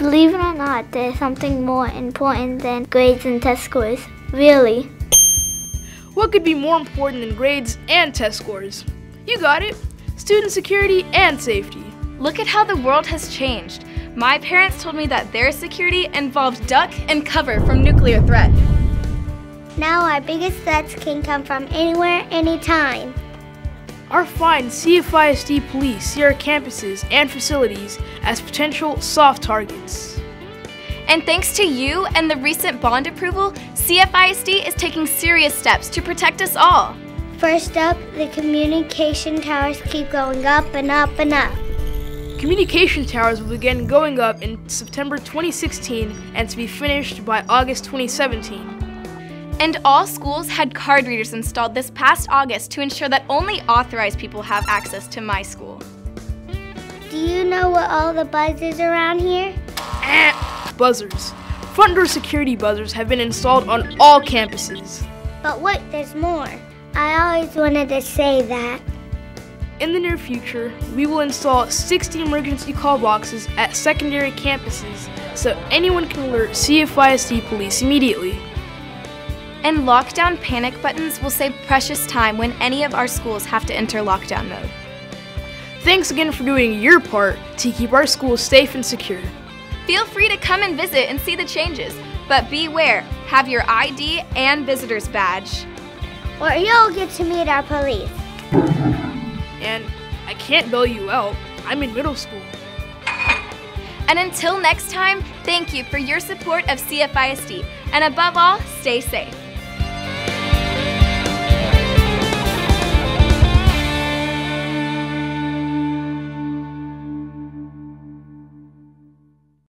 Believe it or not, there's something more important than grades and test scores. Really. What could be more important than grades and test scores? You got it. Student security and safety. Look at how the world has changed. My parents told me that their security involved duck and cover from nuclear threat. Now our biggest threats can come from anywhere, anytime. Our fine CFISD police see our campuses and facilities as potential soft targets. And thanks to you and the recent bond approval, CFISD is taking serious steps to protect us all. First up, the communication towers keep going up and up and up. Communication towers will begin going up in September 2016 and to be finished by August 2017. And all schools had card readers installed this past August to ensure that only authorized people have access to my school. Do you know what all the buzzers around here? Ah, buzzers. Front door security buzzers have been installed on all campuses. But wait, there's more. I always wanted to say that. In the near future, we will install 60 emergency call boxes at secondary campuses so anyone can alert CFISD police immediately. And lockdown panic buttons will save precious time when any of our schools have to enter lockdown mode. Thanks again for doing your part to keep our schools safe and secure. Feel free to come and visit and see the changes, but beware, have your ID and visitor's badge. Or you'll get to meet our police and I can't bail you out. I'm in middle school. And until next time, thank you for your support of CFISD. And above all, stay safe.